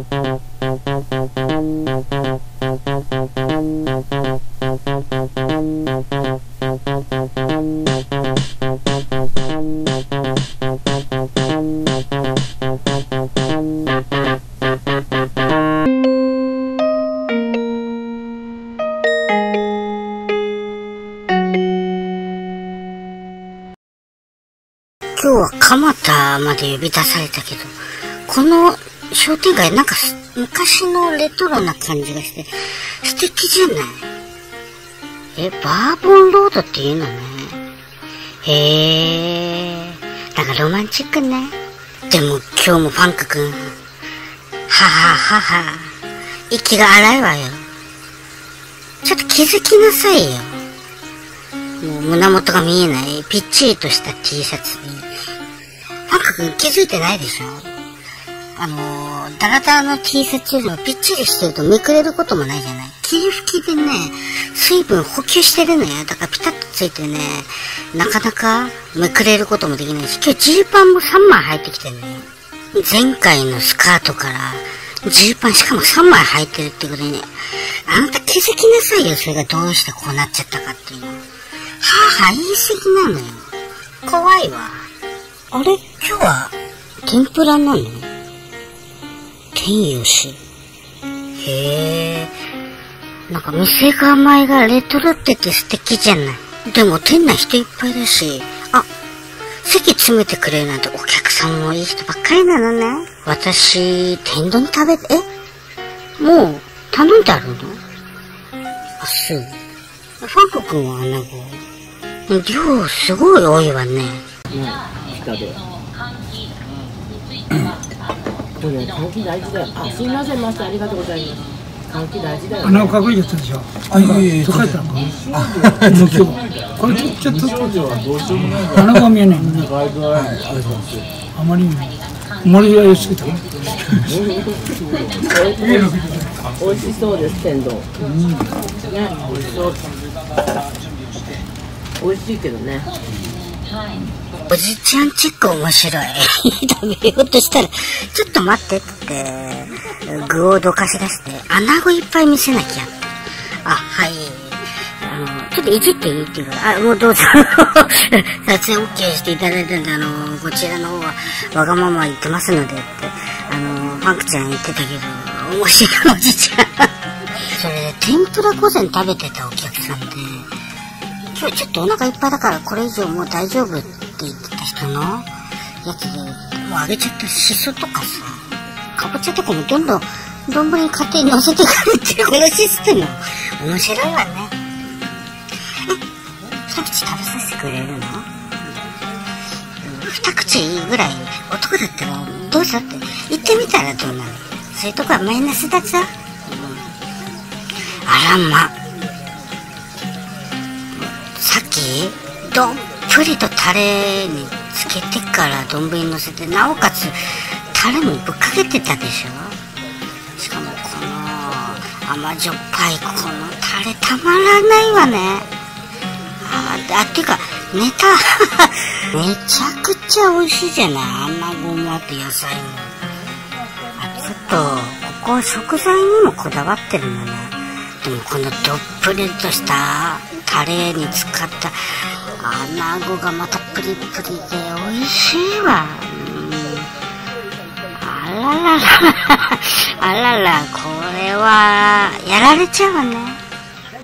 今日は蒲田まで呼び出されたけど、この商店街なんか昔のレトロな感じがして素敵じゃない？え、バーボンロードっていうのね。へえ、なんかロマンチックね。でも今日もファンク君、はははは、息が荒いわよ。ちょっと気づきなさいよ。もう胸元が見えないぴっちりとした T シャツに。ファンク君気づいてないでしょ？あのー、ダラダラの T シャツよりもぴっちりしてるとめくれることもないじゃない霧吹きでね、水分補給してるのよ。だからピタッとついてね、なかなかめくれることもできないし、今日ジーパンも3枚履いてきてるのよ。前回のスカートからジーパンしかも3枚履いてるってことにね、あなた気づきなさいよ。それがどうしてこうなっちゃったかっていうの。はは言い過ぎなのよ。怖いわ。あれ？今日は天ぷらなの？天吉。へえ。なんか店構えがレトロってて素敵じゃない。でも店内人いっぱいだし、あ、席詰めてくれるなんてお客さんもいい人ばっかりなのね。私、天丼食べて、え？もう頼んであるの？あ、すぐ。ファンコ君は穴子。量すごい多いわね。うん、下で。これ換気大事だよ。あ、すみません、マスターありがとうございます。換気大事だよ、穴を隠れちゃったでしょ？あいえいえ溶かれたの？か。も う今日、これちょちょっと穴が見えない。あまりにも森が良すぎた。美味しそうです、天丼。ね、美味しそう。美味しいけどね。おじちゃんチェック面白い。食べようとしたら、ちょっと待ってって、具をどかし出して、穴子いっぱい見せなきゃ。あ、はい。あの、ちょっといじっていいっていうか、あ、もうどうぞ。撮影 OK していただいたんで、あの、こちらの方はわがまま言ってますのでって、あの、ファンクちゃん言ってたけど、面白いおじちゃん。それ、天ぷら午前食べてたお客さんで、今日ちょっとお腹いっぱいだからこれ以上もう大丈夫って言ってた人のやつで、もうあげちゃったしそとかさ、かぼちゃとかもどんどん丼に勝手に乗せてくるっていうこのシステム。面白いわね。え、一口食べさせてくれるの？二口ぐらい男だったらどうぞって言ってみたらどうなのそういうとこはマイナスだぞ。うんあらま。さっきどっぷりとタレにつけてから丼にのせてなおかつタレもぶっかけてたでしょ？しかもこの甘じょっぱいこのタレたまらないわね。ああっていうかネタ めちゃくちゃ美味しいじゃない？穴子もあって野菜も。あちょっとここ食材にもこだわってるのね。このどっぷりとしたタレに使った穴子がまたプリプリで美味しいわ。あららら、あらら、これは、やられちゃうわね。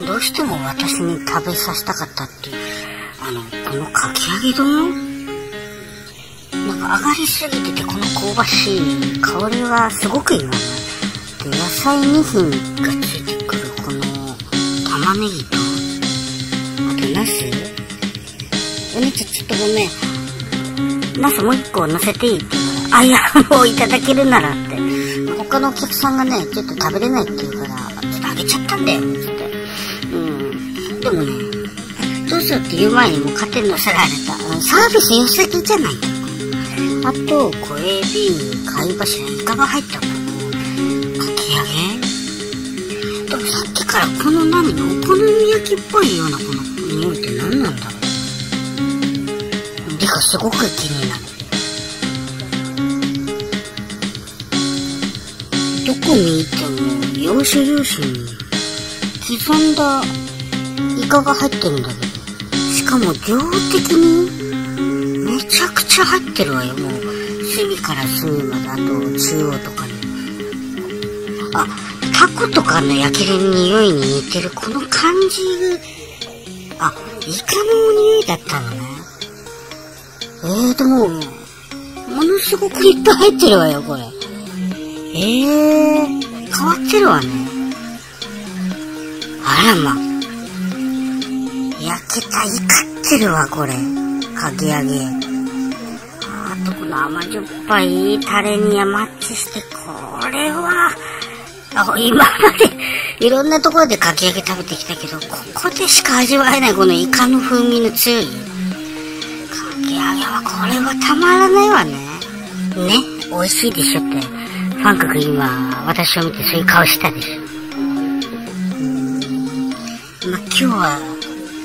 どうしても私に食べさせたかったっていう、あの、このかき揚げ丼？なんか上がりすぎてて、この香ばしい香りはすごくいいわね。で野菜2品がついてくる玉ねぎとあとナスお姉ちゃんちょっとごめん。ナスもう一個乗せていい？って言うからあいやもういただけるならって。他のお客さんがねちょっと食べれないって言うからちょっとあげちゃったんだよ。つってうん。でもねどうぞって言う前にもう勝手に乗せられた。うんサービス良すぎじゃない？あと小エビ貝柱イカが入ったこのからこの何お好み焼きっぽいようなこの匂いって何なんだろうてかすごく気になるどこ見ても要所要所に刻んだイカが入ってるんだけどしかも量的にめちゃくちゃ入ってるわよもう隅から隅まであと中央とかにあタコとかの焼きの匂いに似てるこの感じあイカの匂いだったのね。えーともものすごくいっぱい入ってるわよこれ。えー、変わってるわね。あらま。焼けたイカってるわこれ。かき揚げ。あとこの甘じょっぱいタレにマッチしてこれはあ今までいろんなところでかき揚げ食べてきたけどここでしか味わえないこのイカの風味の強いかき揚げはこれはたまらないわね。ね美味しいでしょって。ファンク君今私を見てそういう顔したでしょ。まあ今日は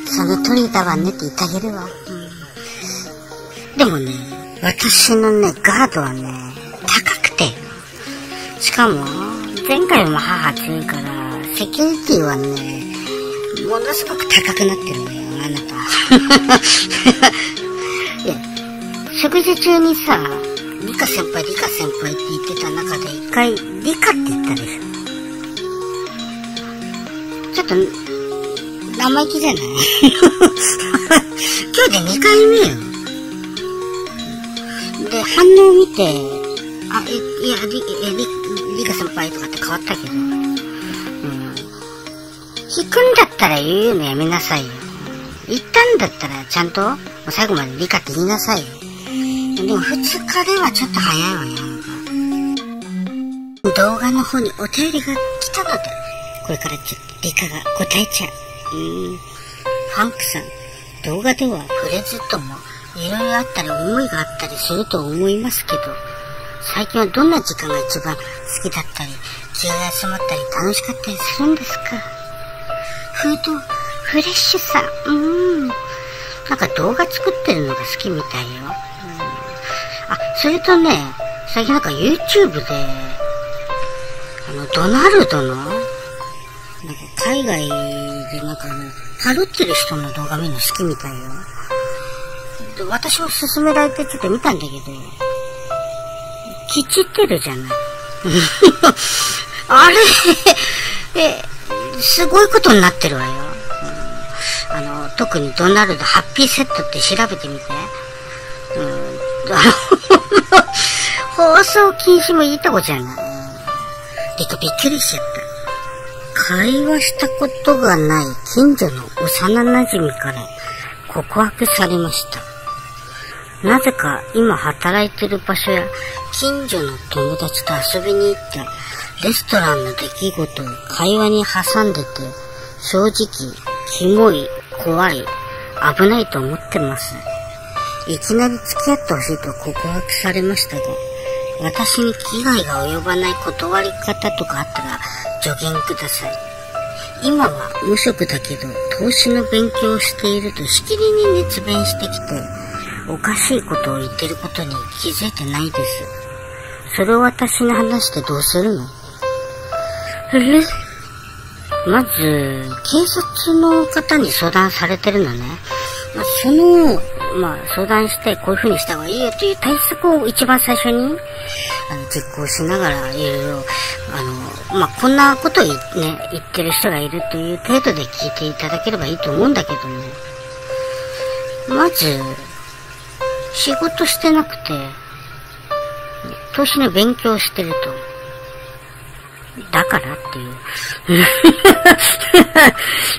その通りだわねって言ってあげるわ、でもね私のねガードはね高くて。しかも前回も母強いからセキュリティはねものすごく高くなってるのよ。あなた。いや食事中にさリカ先輩リカ先輩って言ってた中で一回リカって言ったでしょ。ちょっと生意気じゃない？今日で2回目よ。で反応を見てあいいやリリリカ先輩とかって変わったけど。うん。引くんだったら言うのやめなさいよ。言ったんだったらちゃんと最後までリカって言いなさいよ。でも2日ではちょっと早いわよ動画の方にお便りが来たのでこれからちょっとリカが答えちゃううん。ファンクさん動画では触れずともいろいろあったり思いがあったりすると思いますけど最近はどんな時間が一番好きだったり気が休まったり楽しかったりするんですか？フードフレッシュさうん。なんか動画作ってるのが好きみたいよ、うん、あそれとね最近なんか YouTube であのドナルドのなんか海外でなんかねパロってる人の動画見るの好きみたいよ。私も勧められてちょっと見たんだけどきちってるじゃない。あれえすごいことになってるわよ、うん、あの特にドナルドハッピーセットって調べてみて、うん、放送禁止もいいとこじゃない。てかびっくりしちゃった。会話したことがない近所の幼馴染から告白されました。なぜか今働いてる場所や近所の友達と遊びに行ってレストランの出来事を会話に挟んでて正直キモい怖い危ないと思ってます。いきなり付き合ってほしいと告白されましたが私に危害が及ばない断り方とかあったら助言ください。今は無職だけど投資の勉強をしているとしきりに熱弁してきておかしいことを言ってることに気づいてないです。それを私に話してどうするの？え？まず警察の方に相談されてるのね、まあ、そのまあ相談してこういう風にした方がいいよという対策を一番最初にあの実行しながらいろいろあのまあこんなことをね言ってる人がいるという程度で聞いていただければいいと思うんだけどねまず仕事してなくて投資の勉強してるとだからっていう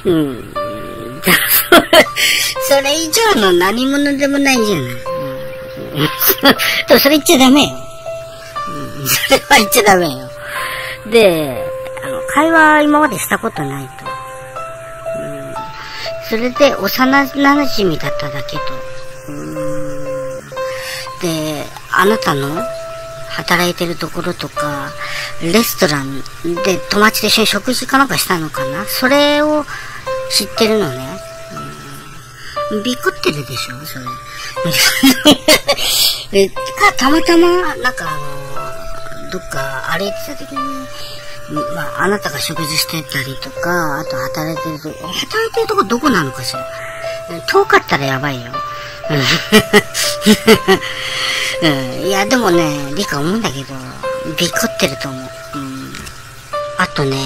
うんそれそれ以上の何者でもないじゃない。うん、でもそれ言っちゃダメよ。それは言っちゃダメよ。で、あの、会話今までしたことないと。うん、それで幼馴染だっただけと。あなたの働いてるところとか、レストランで友達と一緒に食事かなんかしたのかな？それを知ってるのね。ビクってるでしょ？それ。え、か、たまたま、なんかあの、どっか歩いてた時に、まあ、あなたが食事してたりとか、あと働いてると、働いてるとこどこなのかしら？遠かったらやばいよ。うん、いや、でもね、理科思うんだけど、びっこってると思う。うん、あとね、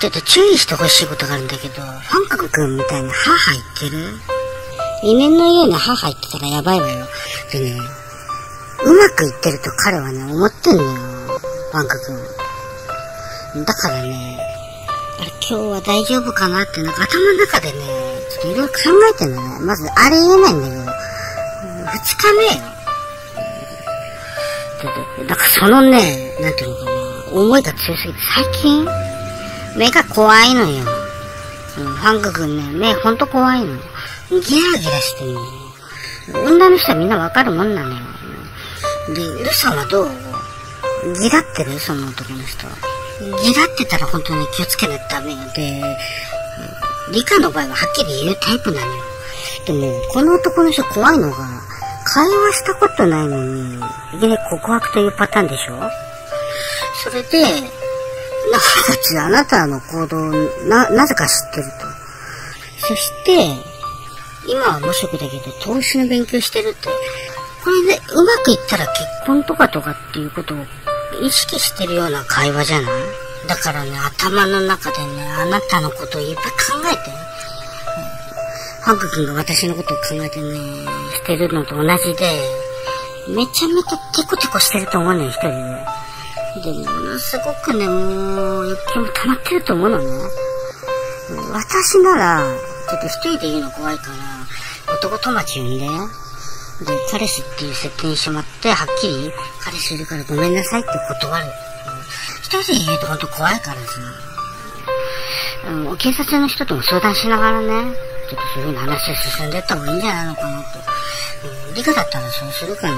ちょっと注意してほしいことがあるんだけど、ファンカク君みたいな母言ってる異念のような母言ってたらやばいわよ。でね、うまくいってると彼はね、思ってんのよ。ファンカ君。だからね、あれ今日は大丈夫かなってなんか頭の中でね、ちょっといろいろ考えてんのね。まずあれ言えないんだけど、二日目よ。ででなんかそのね、なんていうのかな、思いが強すぎて、最近、目が怖いのよ。うん、ファンク君ね、目ほんと怖いの。ギラギラしてんのよ。女の人はみんなわかるもんなのよ。で、ルさんはどう？ギラってる？その男の人。ギラってたら本当に気をつけないとダメよ。で、理科の場合ははっきり言うタイプなのよ。でも、この男の人怖いのが、会話したことないのに、いきなり告白というパターンでしょ？それで、なおかつあなたの行動をな、なぜか知ってると。そして、今は無職だけど投資の勉強してるって。これでうまくいったら結婚とかとかっていうことを意識してるような会話じゃない？だからね、頭の中でね、あなたのことをいっぱい考えて。ハンク君が私のことを考えてね、てるのと同じで、めちゃめちゃテコテコしてると思うのよ、一人で。で、ものすごくね、もう、欲求も溜まってると思うのね。私なら、ちょっと一人で言うの怖いから、男友達呼んで、で、彼氏っていう設定にしまって、はっきり、彼氏いるからごめんなさいって断る。一人で言うとほんと怖いからさ。うん、警察の人とも相談しながらね、ちょっとそういうふうな話が進んでった方がいいんじゃないのかなと。理科だったらそうするかな。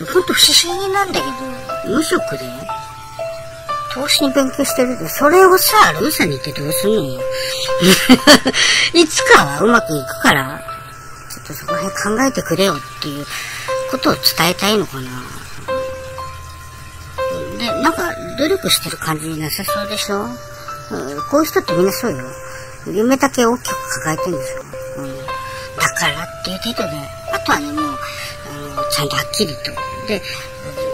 うん、ほんと不思議なんだけど、無職で、投資に勉強してるって、それをさ、ルーさんに言ってどうすんのよ。いつかはうまくいくから、ちょっとそこら辺考えてくれよっていうことを伝えたいのかな。で、なんか努力してる感じになさそうでしょ、うん、こういう人ってみんなそうよ。夢だけ大きく抱えてるんでしょ、からっていう程度で、あとはね、もう、あのちゃんとはっきりと。で、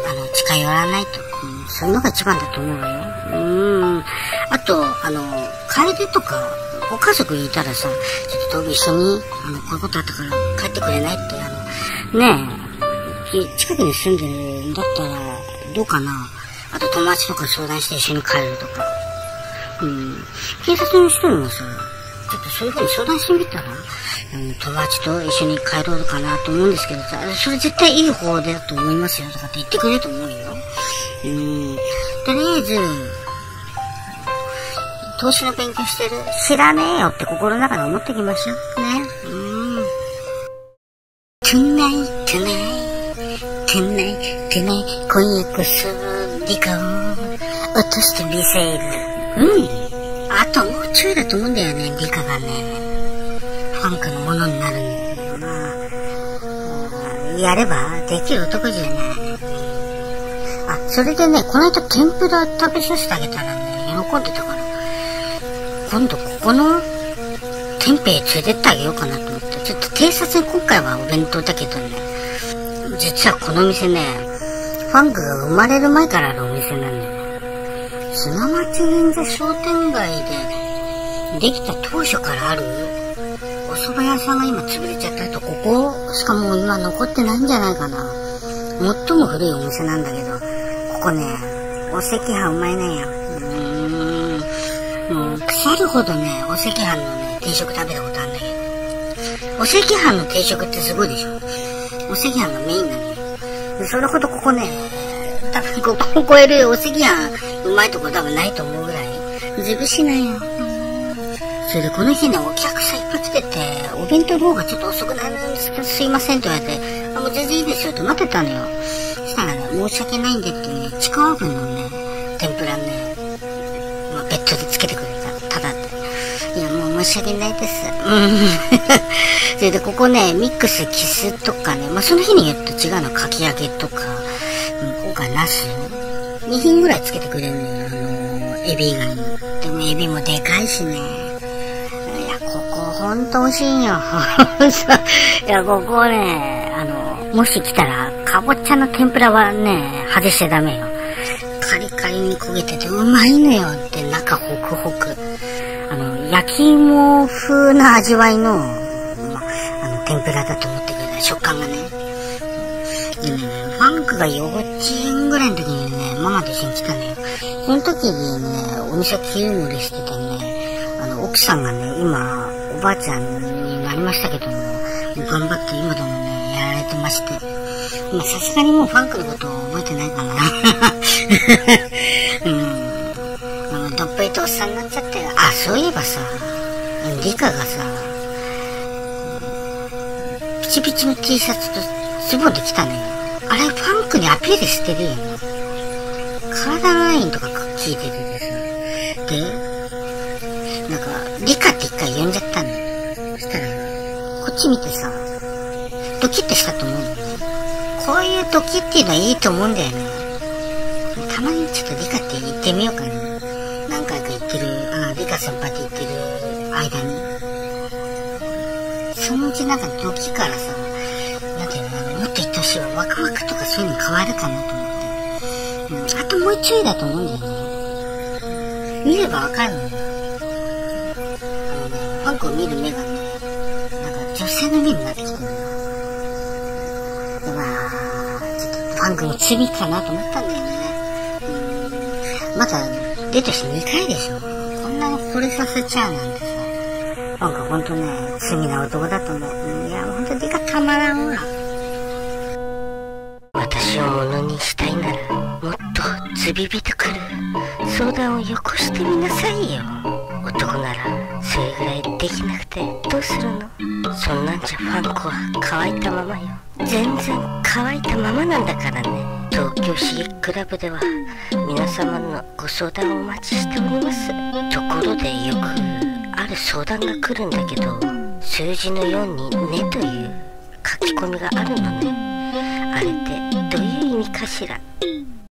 あの、近寄らないと。うん、そういうのが一番だと思うわよ。うん。あと、あの、楓とか、ご家族いたらさ、ちょっと一緒に、あの、こういうことあったから帰ってくれないって、あの、ねえ、近くに住んでるんだったら、どうかな。あと友達とか相談して一緒に帰るとか。うん。警察の人にもさ、ちょっとそういうふうに相談してみたら、うん、友達と一緒に帰ろうかなと思うんですけどさ、それ絶対いい方だと思いますよとかって言ってくれると思うよ。うん。とりあえず、投資の勉強してる知らねえよって心の中で思ってきましょう。ね。うん。tonight, tonight, tonight, tonight, 今夜こそ理科を落としてみせる。うん。あともうちょいだと思うんだよね、理科がね。ファンクのものになるんだよな。やればできる男じゃない。あ、それでね、この間天ぷら食べさせてあげたらね、喜んでたから。今度ここの天平連れてってあげようかなと思って。ちょっと偵察に今回はお弁当だけどね。実はこの店ね、ファンクが生まれる前からあるお店なの。銀座商店街でできた当初からある。お蕎麦屋さんが今潰れちゃったとここ。しかもう今残ってないんじゃないかな。最も古いお店なんだけど。ここねお赤飯うまいねよ。うーん。もう腐るほどねお赤飯のね定食食べたことあるんだけど。お赤飯の定食ってすごいでしょ。お赤飯がメインなのよそれほどここね多分ここを超えるお赤飯うまいとこ多分ないと思うぐらいずぶしないよそれでこの日ねお客さんいっぱい来ててお弁当の方がちょっと遅くなるんですけどすいませんって言われてあもう全然いいですよって待ってたのよそしたらね申し訳ないんでってねちくわぶのね天ぷらね、まあ、ベッドでつけてくれたただっていやもう申し訳ないですうんそれでここねミックスキスとかねまあその日によって違うのかき揚げとか、ナス2品ぐらいつけてくれるのよ、あの、エビ以外に。でもエビもでかいしね。いや、ここほんと美味しいんよ。いや、ここね、あの、もし来たら、かぼちゃの天ぷらはね、外しちゃダメよ。カリカリに焦げててうまいのよって中ホクホク。あの、焼き芋風な味わいの、ま、あの、天ぷらだと思ってくれた食感がね。でね、ファンクが幼稚園ぐらいの時にね、ママと一緒に来たのよ。その時にね、お店切り盛りしててね、あの、奥さんがね、今、おばあちゃんになりましたけども、頑張って今でもね、やられてまして。まあ、さすがにもうファンクのことを覚えてないかな。うん。どっぷりとおっさんになっちゃって。あ、そういえばさ、リカがさ、ピチピチの T シャツとズボンで来たのよ。あれ、ファンクにアピールしてるよね。体のラインとか聞いててさ。で、なんか、リカって一回呼んじゃったの。そしたら、こっち見てさ、ドキッとしたと思うのね。こういうドキっていうのはいいと思うんだよね。たまにちょっとリカって言ってみようかな。何回か言ってる、あ、リカ先輩って言ってる間に。そのうちなんかドキからさ、し。ワクワクとかそういうの変わるかなと思って。うん、あともうちょいだと思うんだよね。見ればわかるのよ。あのね、ファンクを見る目がね、なんか女性の目になってきてるのよ。でまあ、ちょっとファンクの罪かなと思ったんだよね。うん、まだ出てして2回でしょ。こんなに惚れさせちゃうなんてさ。なんかほんとね、罪な男だと思う。いや、ほんと理がたまらんわ。私をものにしたいなら、もっとズビビとくる相談をよこしてみなさいよ。男なら、それぐらいできなくてどうするの？そんなんじゃファンコは乾いたままよ。全然乾いたままなんだからね。東京シークラブでは皆様のご相談をお待ちしております。ところでよくある相談が来るんだけど、数字の4にねという書き込みがあるのね。あれって意味かしら。